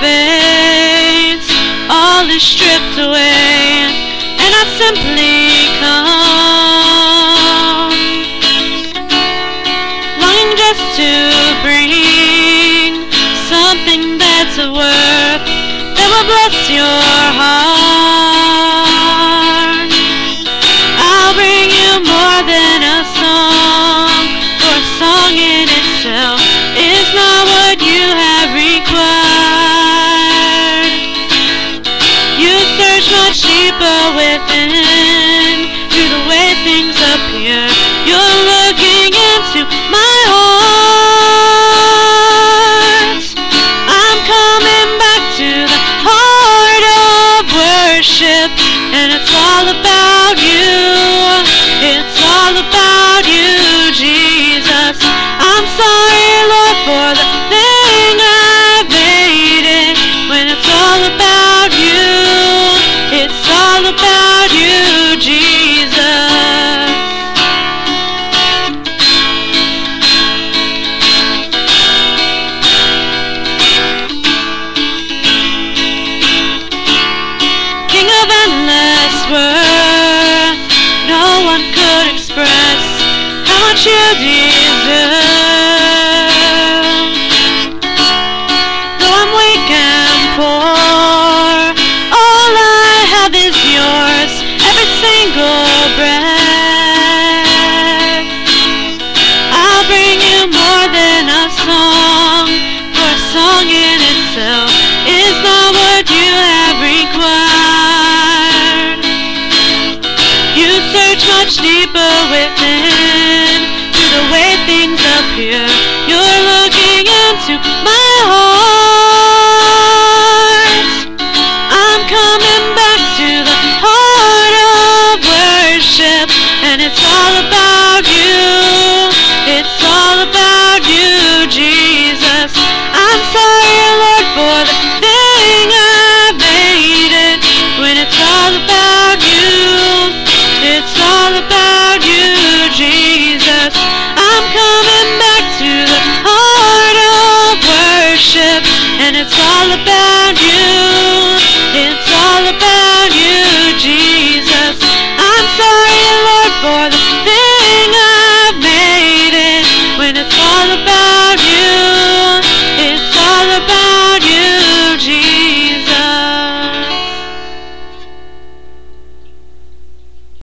fades, all is stripped away, and I simply come, longing just to bring something that's worth that will bless your heart. Deeper within, through the way things appear. You're looking into my heart. I'm coming back to the heart of worship, and it's all about you. It's all about you, Jesus. I'm sorry, Lord, for the thing I made it. When it's all about you, about you, Jesus. King of endless worth, no one could express how much you deserve. Though I'm weak and poor, and it's all about